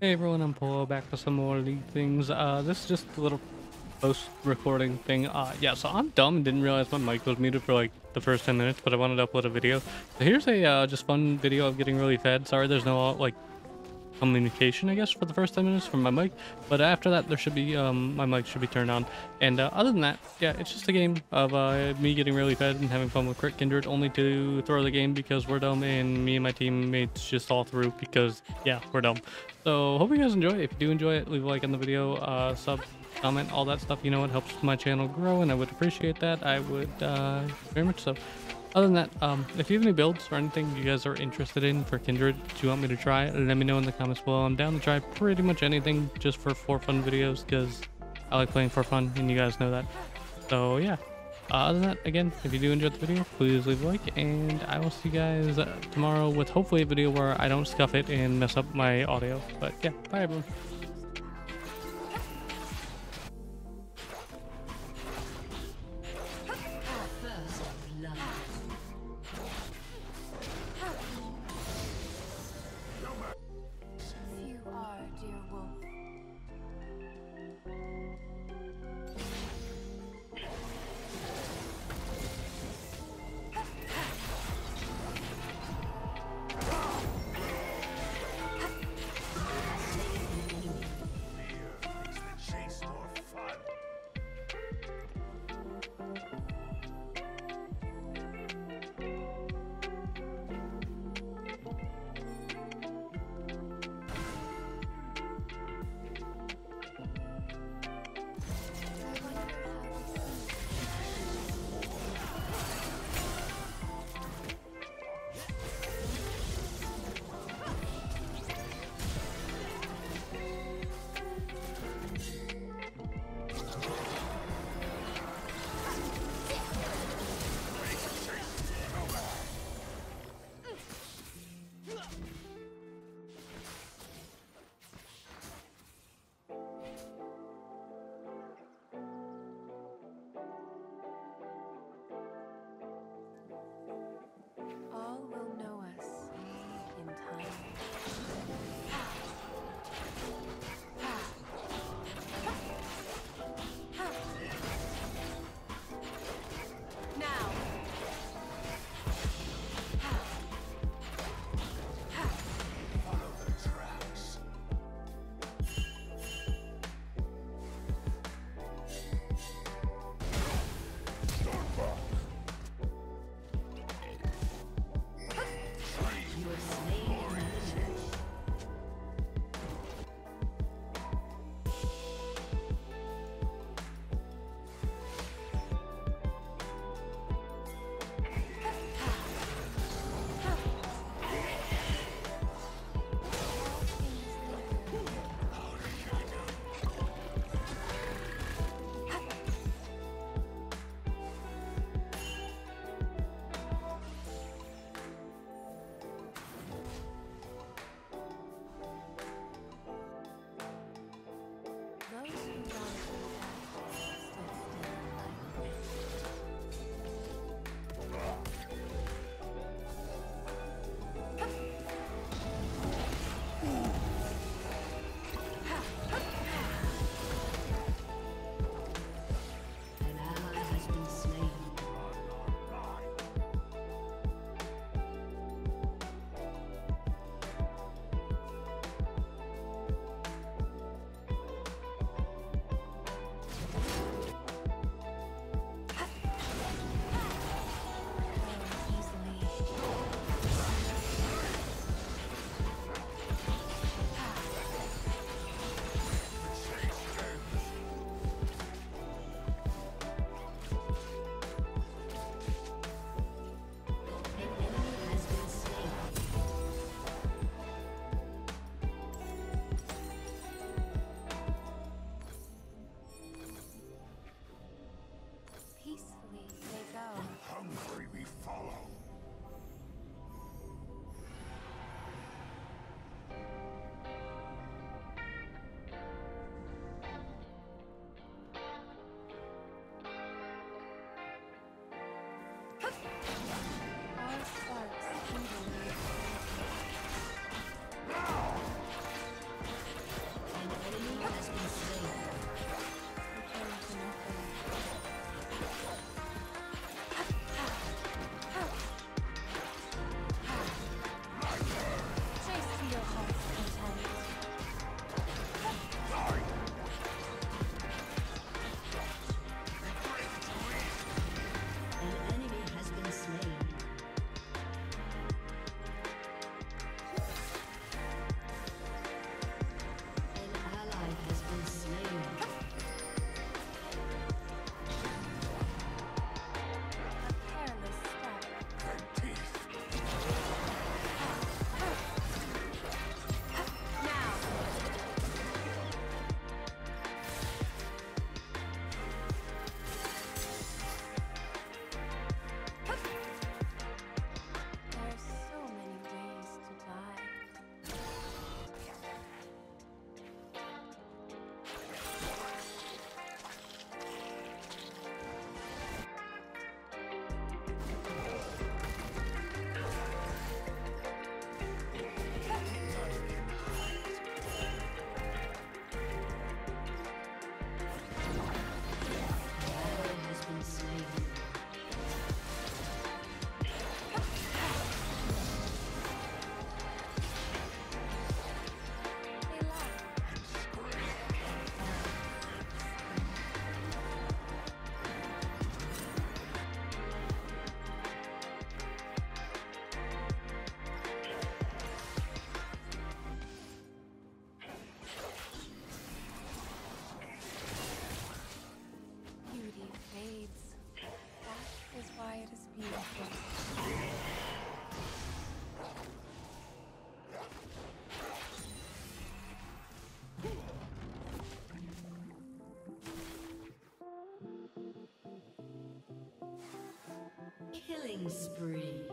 Hey everyone, I'm Polo back with some more League things. Uh, this is just a little post-recording thing. Uh, yeah, so I'm dumb and didn't realize my mic was muted for like the first 10 minutes, but I wanted to upload a video. So here's a uh, just fun video of getting really fed. Sorry there's no like communication, I guess, for the first 10 minutes from my mic. But after that, there should be, um, my mic should be turned on. And uh, other than that, yeah, it's just a game of uh, me getting really fed and having fun with Crit Kindred, only to throw the game because we're dumb and me and my teammates just all through because, yeah, we're dumb. So hope you guys enjoy. If you do enjoy it, leave a like on the video, uh, sub, comment, all that stuff. You know, it helps my channel grow and I would appreciate that. I would uh, very much so. Other than that, um, if you have any builds or anything you guys are interested in for Kindred, do you want me to try, let me know in the comments below. I'm down to try pretty much anything just for for fun videos because I like playing for fun and you guys know that. So yeah, uh, other than that, again, if you do enjoy the video, please leave a like and I will see you guys uh, tomorrow with hopefully a video where I don't scuff it and mess up my audio. But yeah, bye everyone. Killing spree.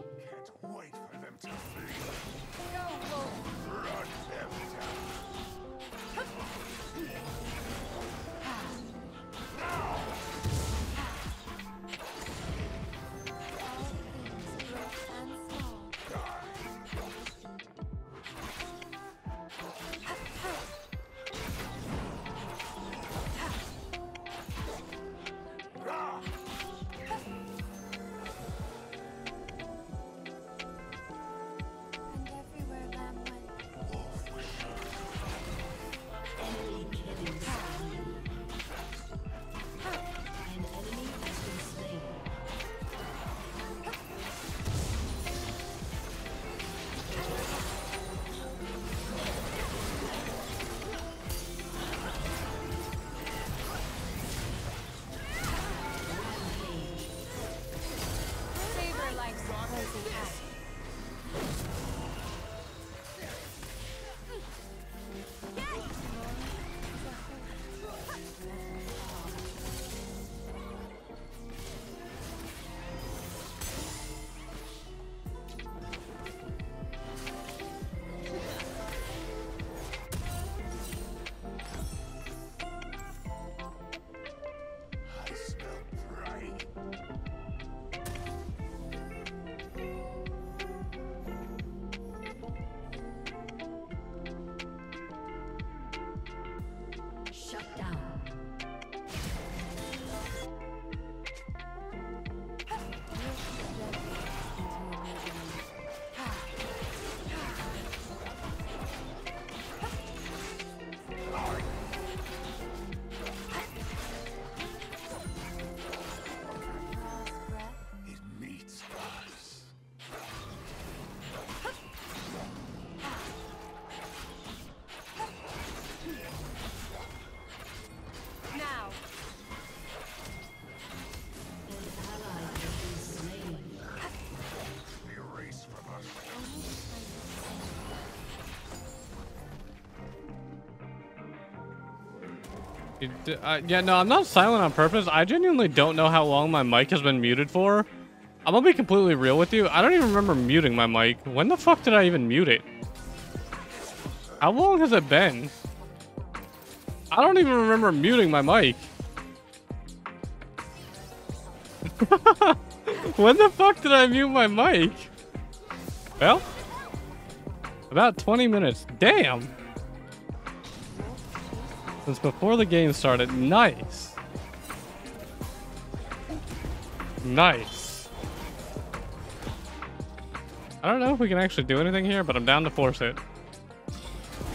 Uh, yeah, no, I'm not silent on purpose. I genuinely don't know how long my mic has been muted for. I'm gonna be completely real with you. I don't even remember muting my mic. When the fuck did I even mute it? How long has it been? I don't even remember muting my mic. when the fuck did I mute my mic? Well, about 20 minutes. Damn. Since before the game started. Nice. Nice. I don't know if we can actually do anything here, but I'm down to force it.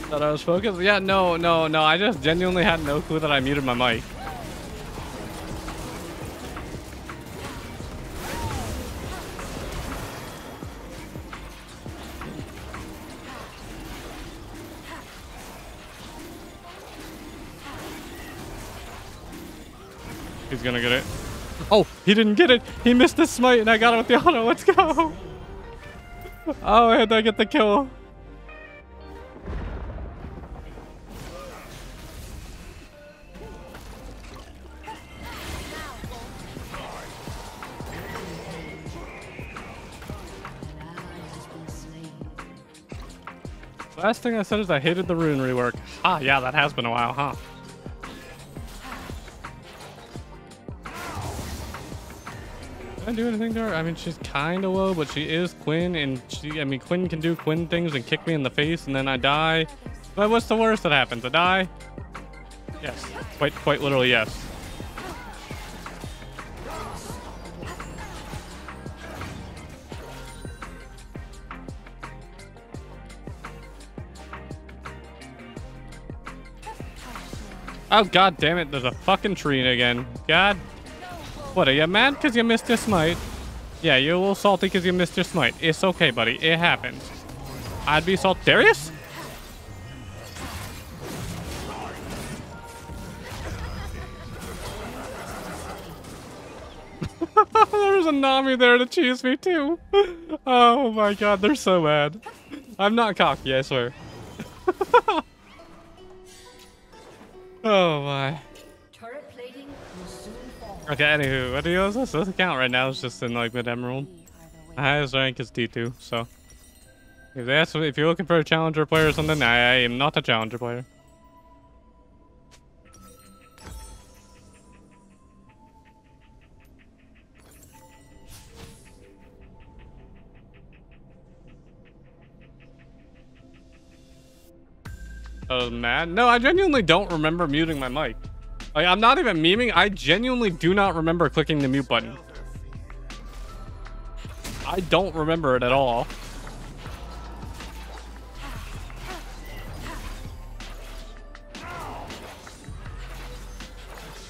Thought I was focused? Yeah, no, no, no. I just genuinely had no clue that I muted my mic. He's gonna get it. Oh, he didn't get it. He missed the smite and I got it with the auto. Let's go. Oh, I had to get the kill. An ally has been slain. Last thing I said is I hated the rune rework. Ah, yeah, that has been a while, huh? Did I do anything to her? I mean, she's kind of low, but she is Quinn, and she, I mean, Quinn can do Quinn things and kick me in the face, and then I die. But what's the worst that happens? I die? Yes. Quite, quite literally, yes. Oh, god damn it. There's a fucking tree again. God. What, are you mad because you missed your smite? Yeah, you're a little salty because you missed your smite. It's okay, buddy. It happens. I'd be salt. Darius? There's a Nami there to cheese me too. Oh my god, they're so mad. I'm not cocky, I swear. Okay, anywho, what do you this? This account right now is just in like mid emerald. My highest rank is D2, so. If that's if you're looking for a challenger player or something, I, I am not a challenger player. Oh man. No, I genuinely don't remember muting my mic. Like, I'm not even memeing. I genuinely do not remember clicking the mute button. I don't remember it at all.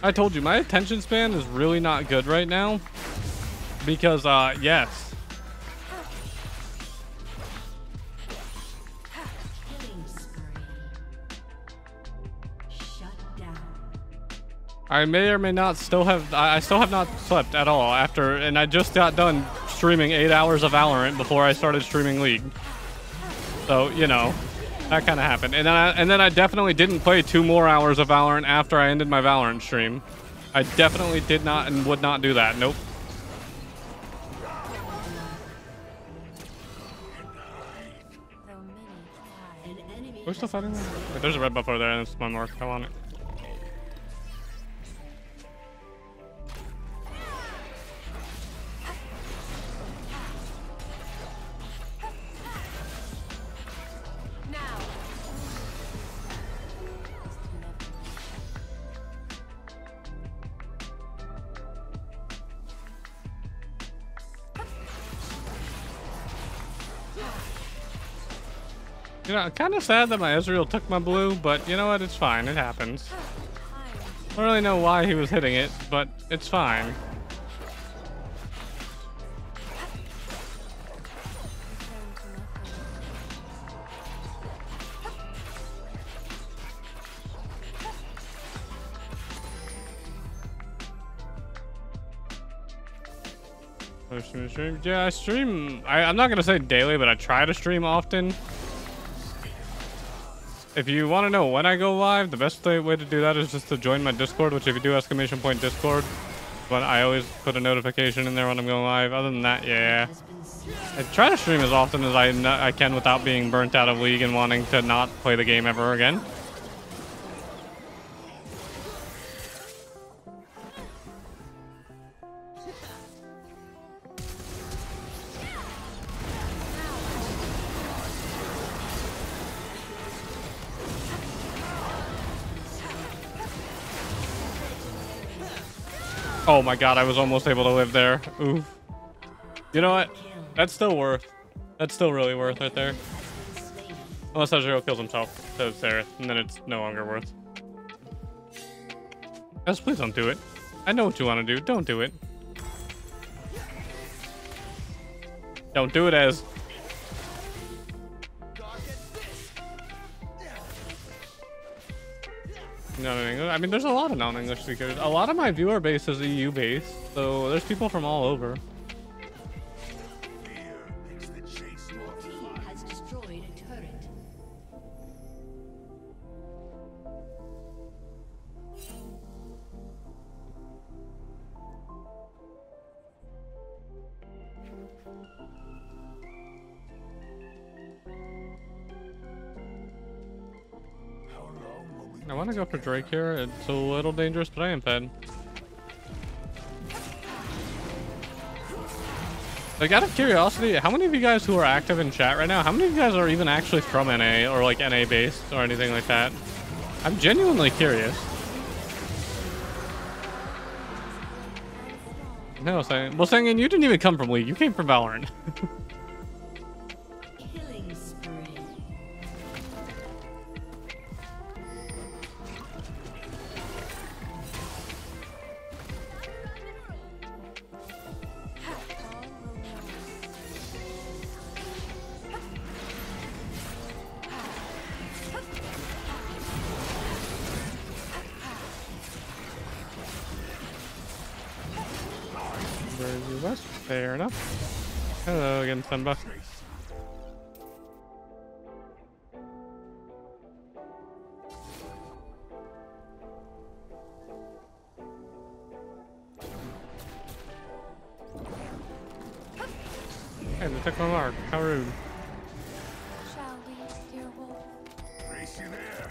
I told you, my attention span is really not good right now. Because, uh, yes. I may or may not still have, I I still have not slept at all after, and I just got done streaming eight hours of Valorant before I started streaming League. So, you know, that kind of happened. And then, I, and then I definitely didn't play two more hours of Valorant after I ended my Valorant stream. I definitely did not and would not do that. Nope. Though many hide. An enemy We're still fighting? been Wait, there's a red buff over there, and it's my mark. I want it. You know, kind of sad that my Ezreal took my blue, but you know what? It's fine. It happens. I don't really know why he was hitting it, but it's fine. Oh, stream, stream. Yeah, I stream. I, I'm not gonna say daily, but I try to stream often. If you want to know when I go live, the best way to do that is just to join my Discord, which if you do exclamation point Discord, but I always put a notification in there when I'm going live. Other than that, yeah. I try to stream as often as I, I can without being burnt out of League and wanting to not play the game ever again. Oh my god, I was almost able to live there. Oof. You know what? That's still worth. That's still really worth right there. Unless Ezreal kills himself, says Sarah, and then it's no longer worth. Guys, please don't do it. I know what you want to do. Don't do it. Don't do it, as. Non-English. I mean, there's a lot of non-English speakers. A lot of my viewer base is EU based, so there's people from all over. Fear makes the chase more Team fun. Want to go for Drake here. It's a little dangerous, but I am fed. Like, out of curiosity, how many of you guys who are active in chat right now, how many of you guys are even actually from NA or like NA based or anything like that? I'm genuinely curious. No, saying, well, saying, you didn't even come from League. You came from Valorant. took my mark. How rude. Shall we, dear wolf? Race you there.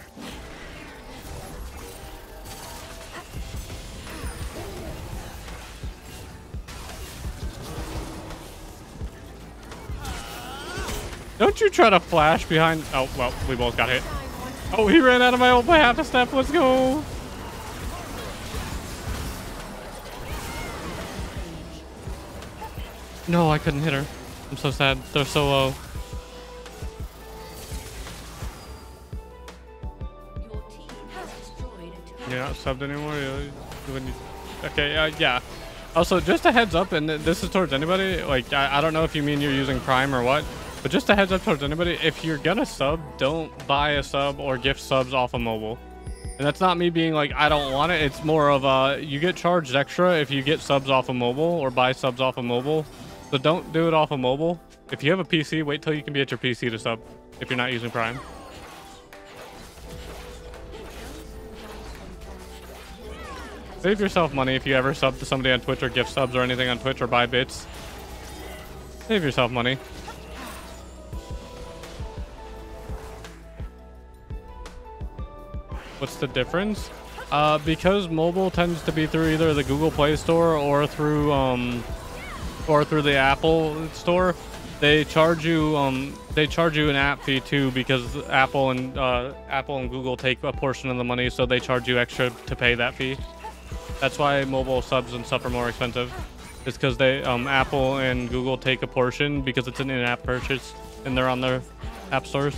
Don't you try to flash behind. Oh, well, we both got hit. Oh, he ran out of my ult by half a step. Let's go. No, I couldn't hit her. I'm so sad. They're so low. You're not subbed anymore? Okay, uh, yeah. Also, just a heads up, and this is towards anybody. Like, I, I don't know if you mean you're using Prime or what, but just a heads up towards anybody. If you're gonna sub, don't buy a sub or gift subs off of mobile. And that's not me being like, I don't want it. It's more of, a, you get charged extra if you get subs off of mobile or buy subs off of mobile. So don't do it off of mobile. If you have a PC, wait till you can be at your PC to sub if you're not using Prime. Save yourself money if you ever sub to somebody on Twitch or gift subs or anything on Twitch or buy bits. Save yourself money. What's the difference? Uh, because mobile tends to be through either the Google Play Store or through um, or through the Apple Store. They charge you um, they charge you an app fee too because Apple and uh, Apple and Google take a portion of the money, so they charge you extra to pay that fee. That's why mobile subs and stuff are more expensive. It's because they um, Apple and Google take a portion because it's an in-app purchase and they're on their app stores.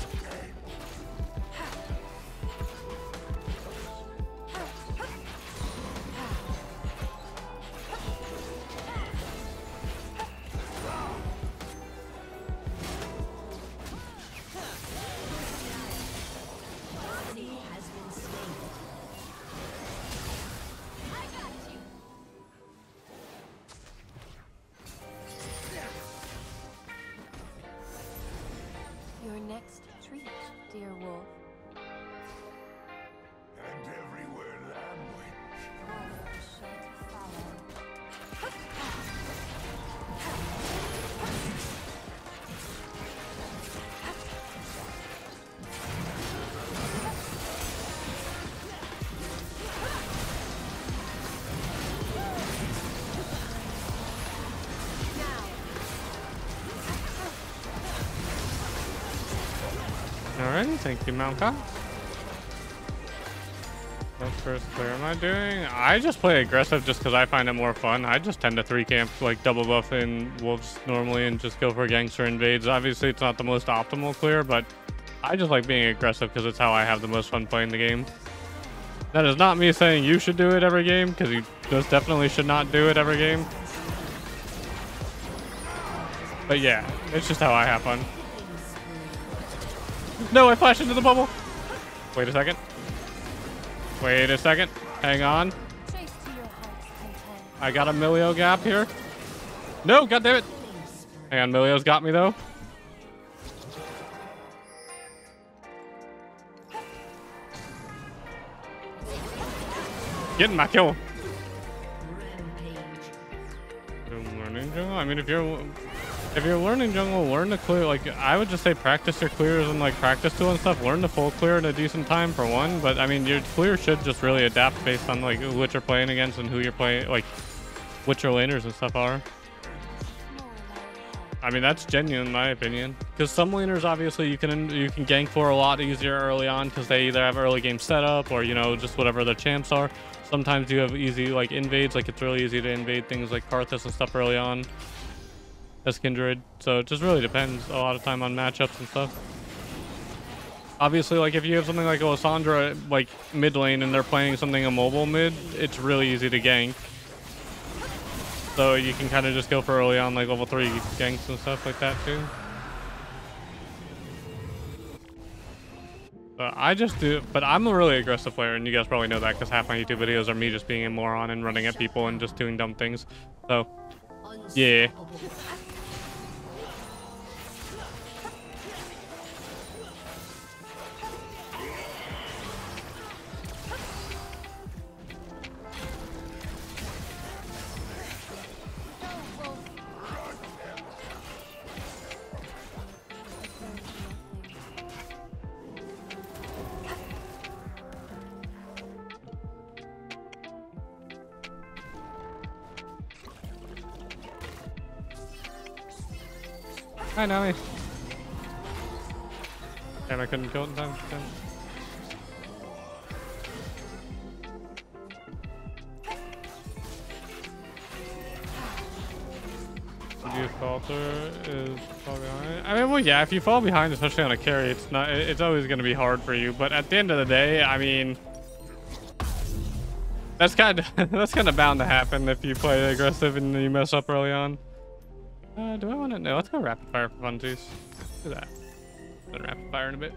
Alright, thank you, Malka. What first clear am I doing? I just play aggressive just because I find it more fun. I just tend to three camp like double buff in wolves normally and just go for gangster invades. Obviously, it's not the most optimal clear, but I just like being aggressive because it's how I have the most fun playing the game. That is not me saying you should do it every game because you just definitely should not do it every game. But yeah, it's just how I have fun. No, I flashed into the bubble. Wait a second. Wait a second. Hang on. Chase to your heart's content. I got a Milio gap here. No, god damn it. Hang on, Milio's got me though. Getting my kill. Rampage. Learning jungle. I mean, if you're if you're learning jungle, learn to clear. Like I would just say, practice your clears and like practice tool and stuff. Learn to full clear in a decent time for one. But I mean, your clear should just really adapt based on like what you're playing against and who you're playing, like what your laners and stuff are. I mean, that's genuine in my opinion. Because some laners, obviously, you can you can gank for a lot easier early on because they either have early game setup or you know just whatever their champs are. Sometimes you have easy like invades, like it's really easy to invade things like Karthus and stuff early on. As Kindred, so it just really depends a lot of time on matchups and stuff. Obviously, like if you have something like Lissandra like mid lane and they're playing something a mobile mid, it's really easy to gank. So you can kind of just go for early on like level 3 ganks and stuff like that too. But I just do, but I'm a really aggressive player and you guys probably know that because half my YouTube videos are me just being a moron and running at people and just doing dumb things. So, Yeah. Hi, Nami. Damn, I couldn't kill it in time. Your falter is fall behind. I mean, well, yeah. If you fall behind, especially on a carry, it's not. It's always going to be hard for you. But at the end of the day, I mean, that's kind of that's kind of bound to happen if you play aggressive and you mess up early on. Do I want to? No, let's go rapid fire for funsies. Do that. Then rapid fire in a bit.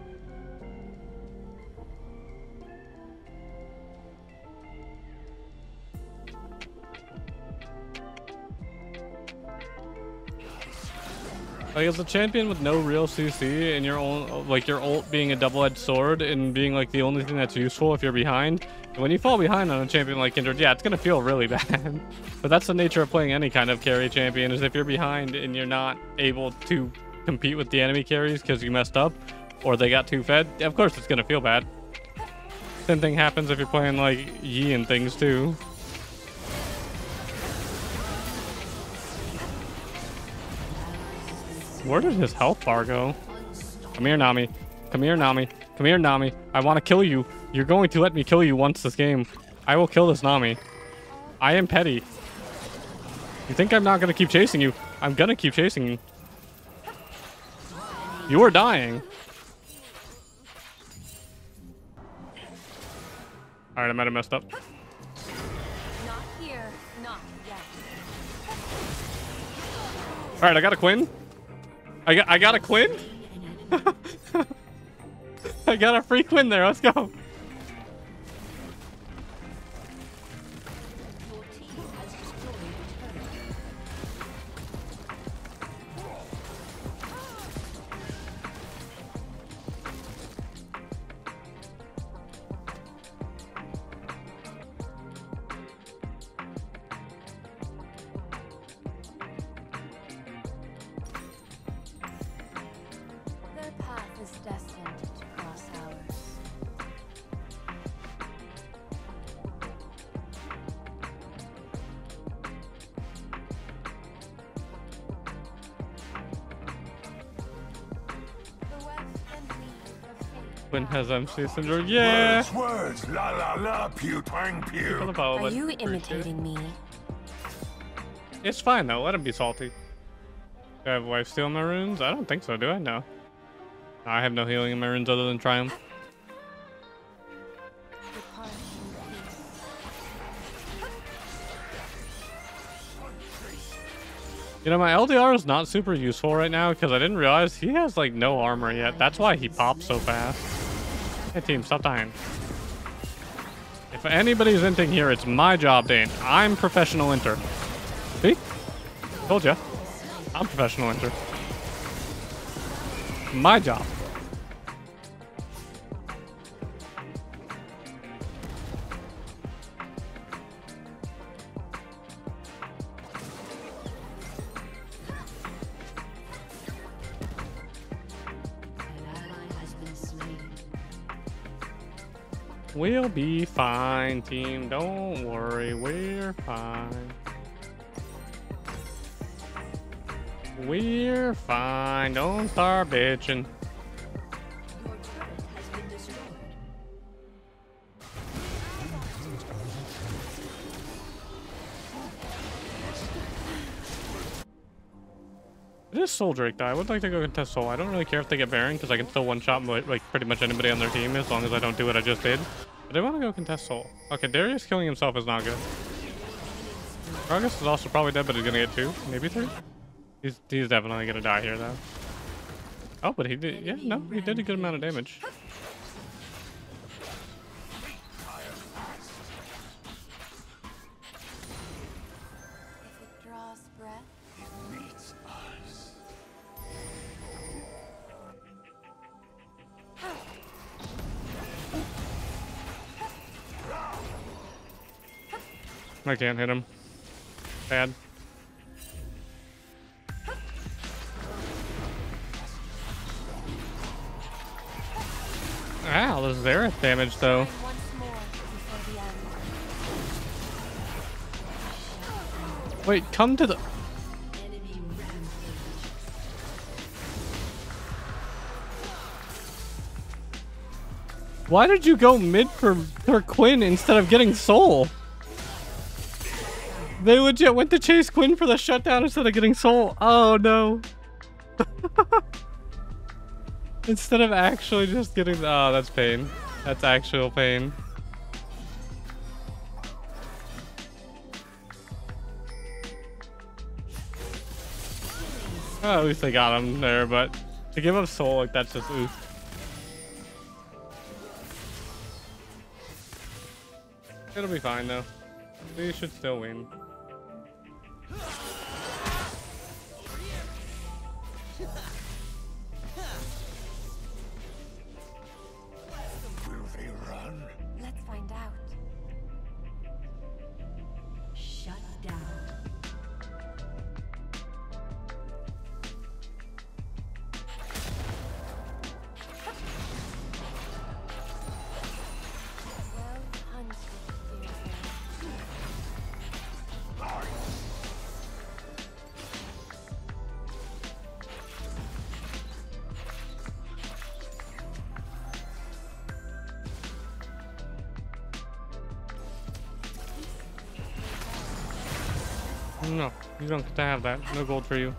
Like as a champion with no real CC and your own like your ult being a double-edged sword and being like the only thing that's useful if you're behind. When you fall behind on a champion like Kindred, yeah, it's gonna feel really bad. but that's the nature of playing any kind of carry champion is if you're behind and you're not able to compete with the enemy carries because you messed up or they got too fed, of course it's gonna feel bad. Same thing happens if you're playing like Yi and things too. Where did his health bar go? Come here, Nami. Come here, Nami. Come here, Nami. I want to kill you. You're going to let me kill you once this game. I will kill this Nami. I am petty. You think I'm not going to keep chasing you? I'm going to keep chasing you. You are dying. Alright, I might have messed up. Not here, not yet. Alright, I got a Quinn. I got I got a Quinn? I got a free Quinn there. Let's go. Of fate. Quinn has MC syndrome. Yeah. Words, words, la la la, pew twang pew. Are you appreciate it. imitating me? It's fine though. Let him be salty. Do I have life steal my runes? I don't think so. Do I? No. I have no healing in my runes other than triumph. Depart in peace. You know, my LDR is not super useful right now because I didn't realize he has like no armor yet. That's why he pops so fast. Hey team, stop dying. If anybody's inting here, it's my job int. I'm professional inter. See? Told ya. I'm professional inter. My job. Be fine, team. Don't worry. We're fine. We're fine. Don't start bitching. Your turret has been destroyed. It is Soul Drake, though. I would like to go contest Soul. I don't really care if they get Baron, because I can still one-shot like pretty much anybody on their team as long as I don't do what I just did. I want to go contest Soul. Okay, Darius killing himself is not good. Gragas is also probably dead, but he's gonna get two, maybe three. He's he's definitely gonna die here, though. Oh, but he did. Yeah, no, he did a good amount of damage. I can't hit him. Bad. Wow, this is there damage though. Wait, come to the... Why did you go mid for, for Quinn instead of getting Soul? They legit went to chase Quinn for the shutdown instead of getting Soul. Oh no. instead of actually just getting oh that's pain. That's actual pain. At least they got him there, but to give up soul like that's just oof. It'll be fine though. We should still win. No, you don't get to have that. No gold for you.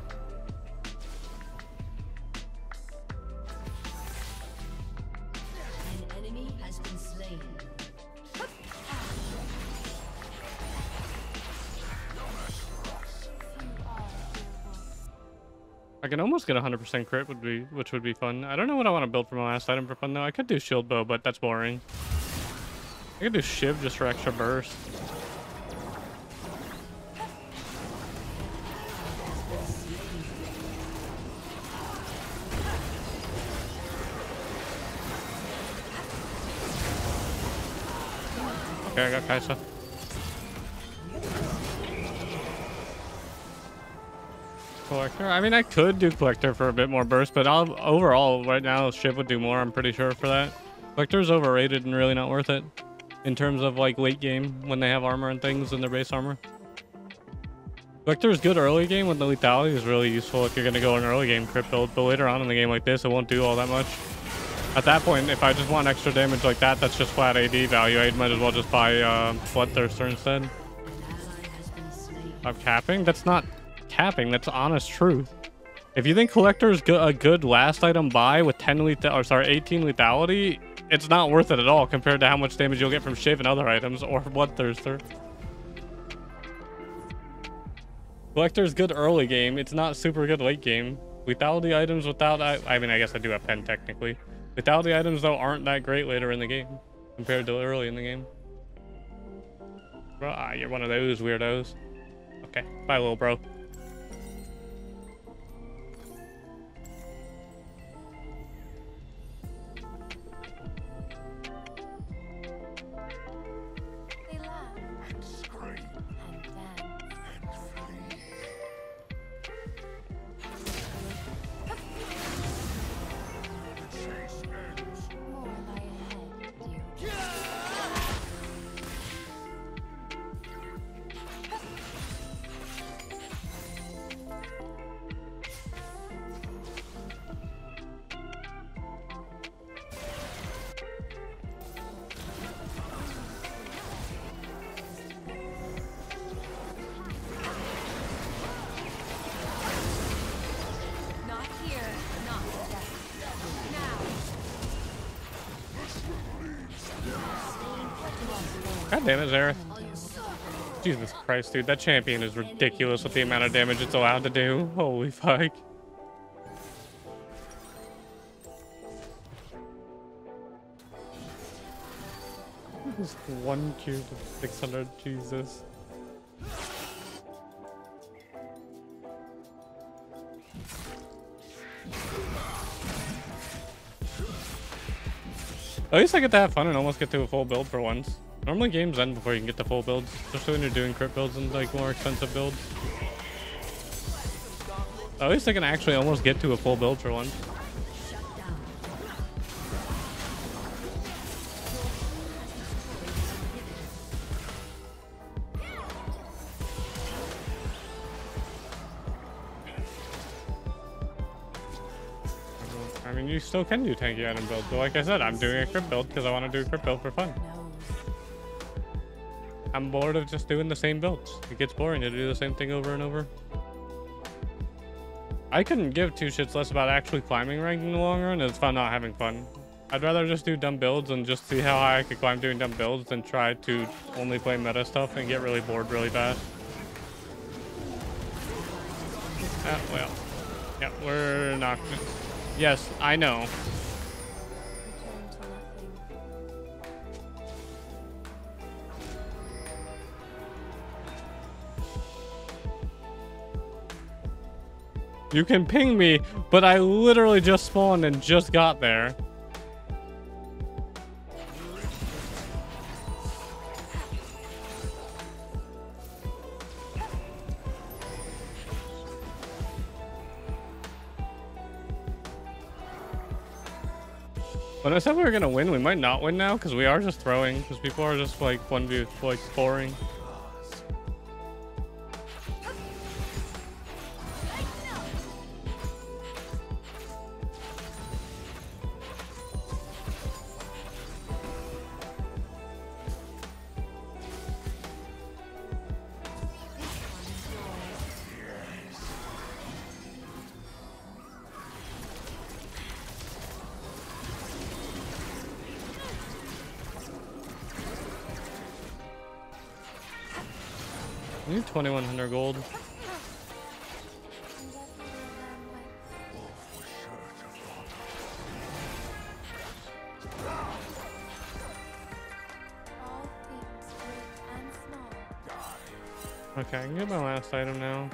An enemy has been slain. Few are, dear wolf. I can almost get 100% crit, would be which would be fun. I don't know what I want to build for my last item for fun though. I could do shield bow, but that's boring. I could do shiv just for extra burst. Okay, I got Kai'Sa. Collector? I mean, I could do Collector for a bit more burst, but I'll, overall, right now, Shiv would do more, I'm pretty sure, for that. Collector's overrated and really not worth it. In terms of, like, late game, when they have armor and things in their base armor. Collector is good early game when the lethality is really useful if you're going to go an early game crit build, but later on in the game like this, it won't do all that much. At that point, if I just want extra damage like that, that's just flat AD value. I might as well just buy uh, Bloodthirster instead. Of capping? That's not capping. That's honest truth. If you think collector is a good last item buy with 10 lethal, or sorry, 18 lethality, it's not worth it at all compared to how much damage you'll get from Shiv and other items or Bloodthirster. Collector is good early game. It's not super good late game. Lethality items without, I, I mean, I guess I do have pen technically. Lethality items though aren't that great later in the game compared to early in the game. Bro, ah, you're one of those weirdos. Okay, bye, little bro. God damn it, Xerath. Jesus Christ, dude. That champion is ridiculous with the amount of damage it's allowed to do. Holy fuck. Just one cube to 600, Jesus. At least I get to have fun and almost get to a full build for once. Normally games end before you can get the full builds, especially when you're doing crit builds and like more expensive builds. At least I can actually almost get to a full build for once. I mean, you still can do tanky item builds, but like I said, I'm doing a crit build because I want to do a crit build for fun. I'm bored of just doing the same builds. It gets boring to do the same thing over and over. I couldn't give two shits less about actually climbing rank in the long run. It's fun not having fun. I'd rather just do dumb builds and just see how high I could climb doing dumb builds than try to only play meta stuff and get really bored really fast. Uh, well, yeah, we're not. Yes, I know. You can ping me, but I literally just spawned and just got there. When I said we were gonna win, we might not win now because we are just throwing because people are just like one v like scoring. I need 2100 gold. I'm definitely a man with all things great and small. Okay, I can get my last item now.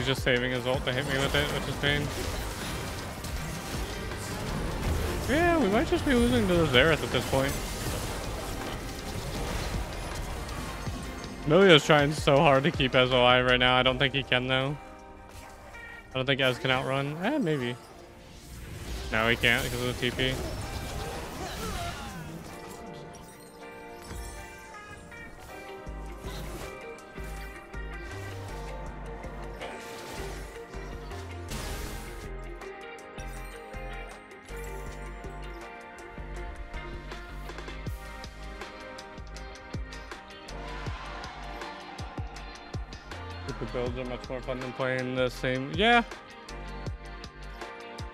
He's just saving his ult to hit me with it, which is pain. Yeah, we might just be losing to the Xerath at this point. Milio's trying so hard to keep Ez alive right now. I don't think he can though. I don't think Ez can outrun. Eh, maybe. No, he can't because of the TP. Builds are much more fun than playing the same. Yeah.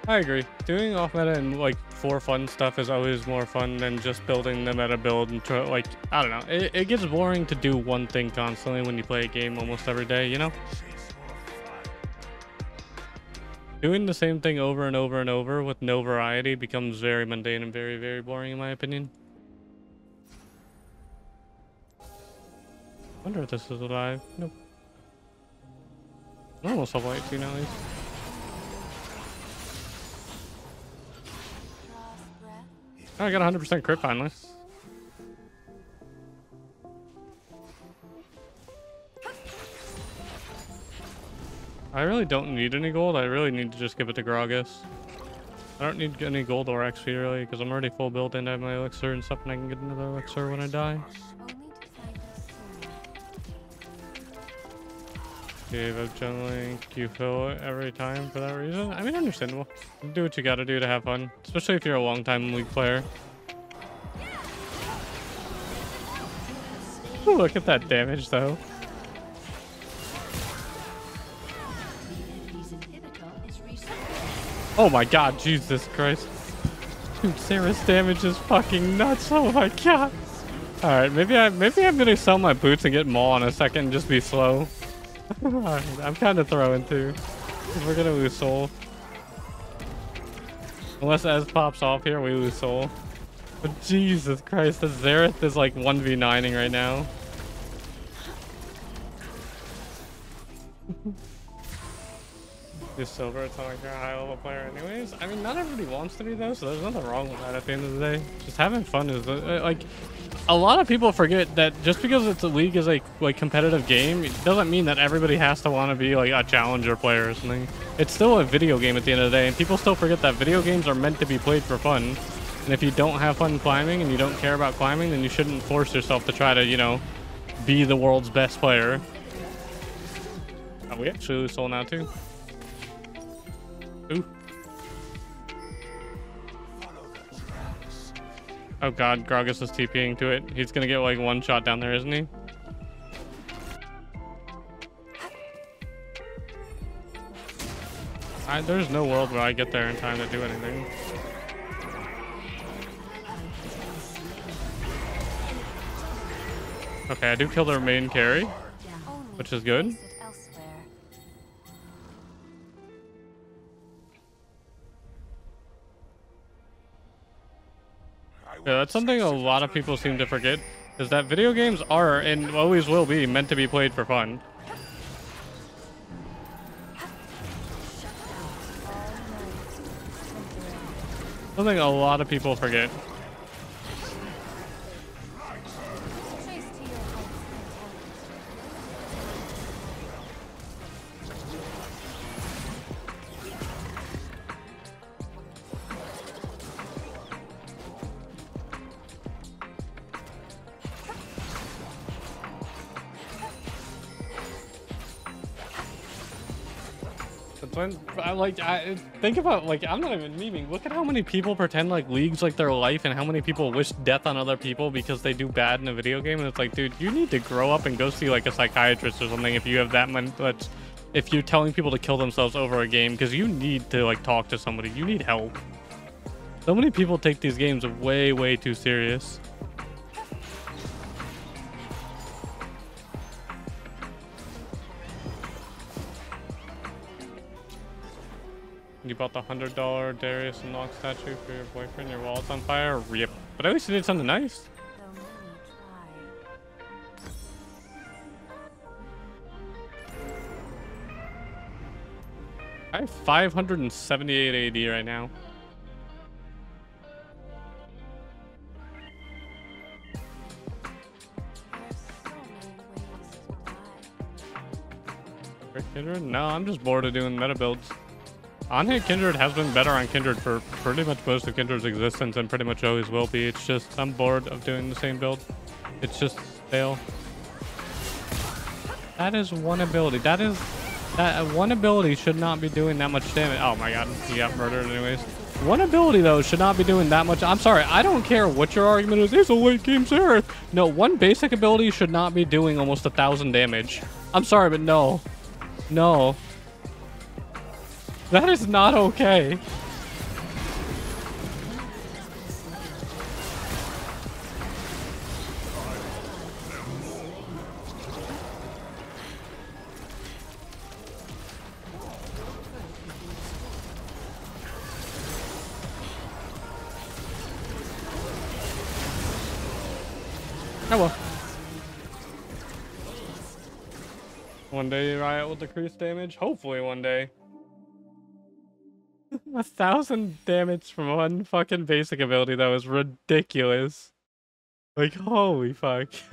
I agree. Doing off meta and like for fun stuff is always more fun than just building the meta build and try, like I don't know. It, it gets boring to do one thing constantly when you play a game almost every day. You know, doing the same thing over and over and over with no variety becomes very mundane and very very boring in my opinion. Wonder if this is alive. Nope. 18 at least. Draws. Oh, I got 100% crit finally. I really don't need any gold. I really need to just give it to Gragas. I don't need any gold or XP really, because I'm already full built and I have my elixir and stuff, and I can get another elixir when I die. Gave up jungling Q-Fill every time for that reason. I mean, understandable. Do what you gotta do to have fun, especially if you're a long time league player. Look at that damage though. Oh my god, Jesus Christ. Dude, Xerath's damage is fucking nuts. Oh my god. Alright, maybe I maybe I'm gonna sell my boots and get Maul in a second and just be slow. I'm kind of throwing too. We're gonna lose soul. Unless Ez pops off here, we lose soul. But Jesus Christ, the Xerath is like 1v9ing right now. Just silver, it's not like you're a high level player anyways. I mean, not everybody wants to be though, so there's nothing wrong with that at the end of the day. Just having fun is, uh, like, a lot of people forget that just because it's a league is a like competitive game, it doesn't mean that everybody has to want to be like a challenger player or something. It's still a video game at the end of the day, and people still forget that video games are meant to be played for fun. And if you don't have fun climbing and you don't care about climbing, then you shouldn't force yourself to try to, you know, be the world's best player. Oh, we actually soul now too. Ooh. Oh god, Gragas is TPing to it. He's gonna get like one shot down there, isn't he? I, there's no world where I get there in time to do anything. Okay, I do kill their main carry. Which is good. Yeah, that's something a lot of people seem to forget. Is that video games are, and always will be, meant to be played for fun. Something a lot of people forget. When I like I think about like I'm not even memeing. Look at how many people pretend like leagues like their life and how many people wish death on other people because they do bad in a video game and it's like dude you need to grow up and go see like a psychiatrist or something if you have that much if you're telling people to kill themselves over a game because you need to like talk to somebody you need help. So many people take these games way way too serious. You bought the hundred dollar Darius and Locke statue for your boyfriend. Your wallet's on fire. Rip. But at least you did something nice. I have 578 AD right now. No, I'm just bored of doing meta builds. On-hit Kindred has been better on Kindred for pretty much most of Kindred's existence and pretty much always will be. It's just I'm bored of doing the same build. It's just stale. That is one ability. That is that one ability should not be doing that much damage. Oh my god, he got murdered anyways. One ability though should not be doing that much. I'm sorry, I don't care what your argument is. It's a late game Seraph. No, one basic ability should not be doing almost a thousand damage. I'm sorry, but no, no. That is not okay. Oh. One day Riot will decrease damage. Hopefully one day. A thousand damage from one fucking basic ability that was ridiculous. Like holy fuck.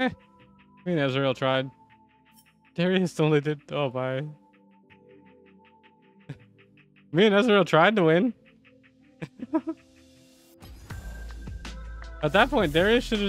eh. I mean Ezreal tried. Darius only did oh bye. Me and Ezreal tried to win. At that point, Darius should have